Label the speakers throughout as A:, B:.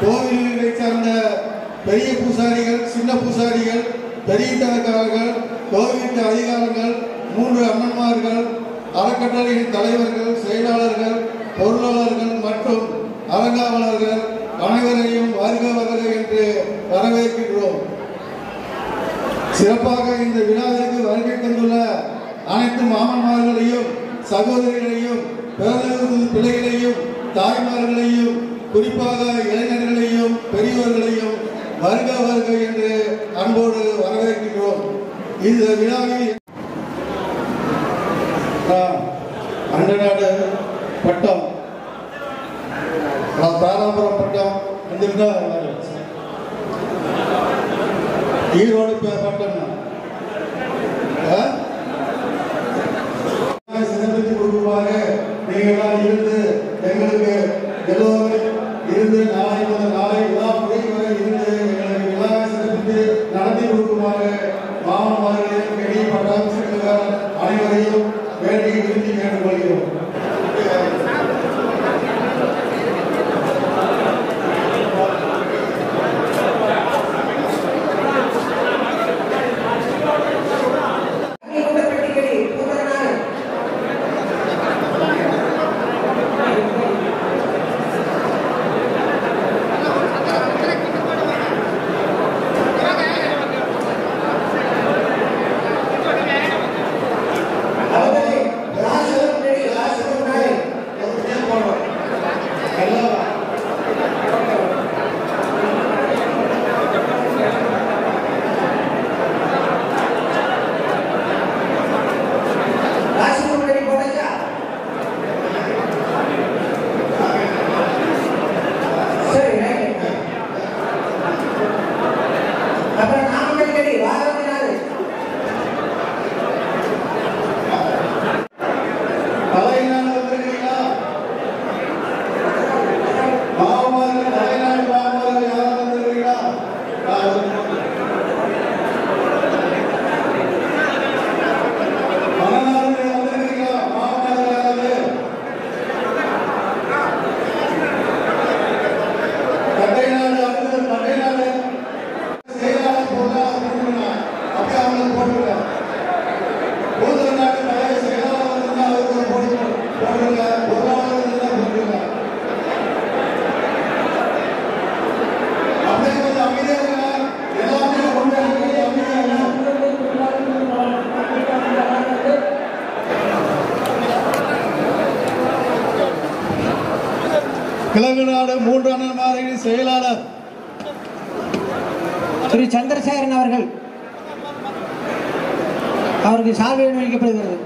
A: கோவில்களை சார்ந்த பெரிய பூசாரிகள் சின்ன பூசாரிகள் பெரிய தரக்காரர்கள் கோவிலின் அதிகாரங்கள் மூன்று அண்ணன்மார்கள் அறக்கட்டளையின் தலைவர்கள் செயலாளர்கள் பொருளாளர்கள் மற்றும் அரங்காவலர்கள் அனைவரையும் வருக வருக என்று வரவேற்கின்றோம். சிறப்பாக இந்த விழாவிற்கு வருகை தந்துள்ள அனைத்து மாமன்மார்களையும் சகோதரிகளையும் தாய்மார்களையும் குறிப்பாக இளைஞர்களையும் பெரியவர்களையும் வருக வருக என்று அன்போடு வரவேற்கின்றோம். இந்த விழாவில் கிழக்கு நாடு மூன்று அண்ணன்மார்களின் செயலாளர்.
B: திரு சந்திரசேகரன் அவர்கள். அவருக்கு சால்வை அணிவிக்கப்படுகிறது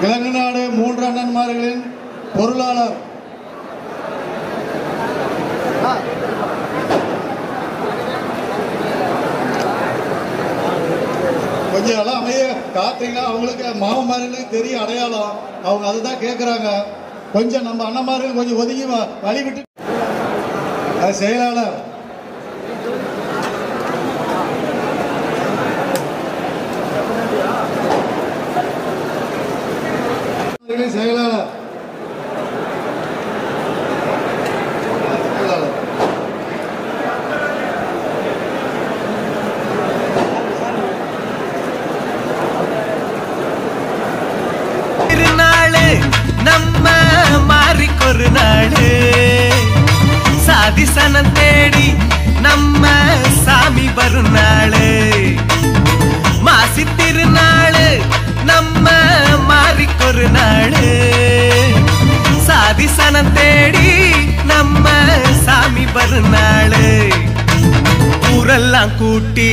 A: கிழக்கு நாடு மூன்று அண்ணன்மார்களின் பொருளாளர் கொஞ்சம் எல்லாம் அமைய அவங்களுக்கு மாமன்மார்களுக்கு தெரிய அடையாளம். அவங்க அதுதான் கேட்குறாங்க கொஞ்சம் நம்ம அண்ணன்மார்கள் கொஞ்சம் ஒதுங்கி வழிவிட்டு. வழி விட்டு அது செயலாளர்.
C: வரும் நாளு மாசி திருநாளு நம்ம மாறிக்கொரு நாளு சாதிசனம் தேடி நம்ம சாமி வரும் நாளு ஊரெல்லாம் கூட்டி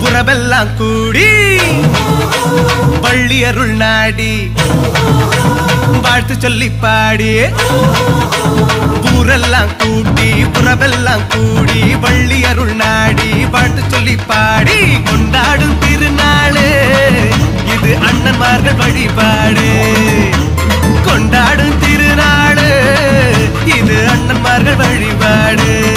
C: புறவெல்லாம் கூடி பள்ளி அருள் நாடி வாழ்த்து சொல்லி பாடியே உறவெல்லாம் கூட்டி உறவெல்லாம் கூடி வள்ளி அருள் நாடி வாழ்த்து சொல்லி பாடி கொண்டாடும் திருநாளே. இது அண்ணன்மார்கள் வழிபாடு. கொண்டாடும் திருநாளே. இது அண்ணன்மார்கள் வழிபாடு.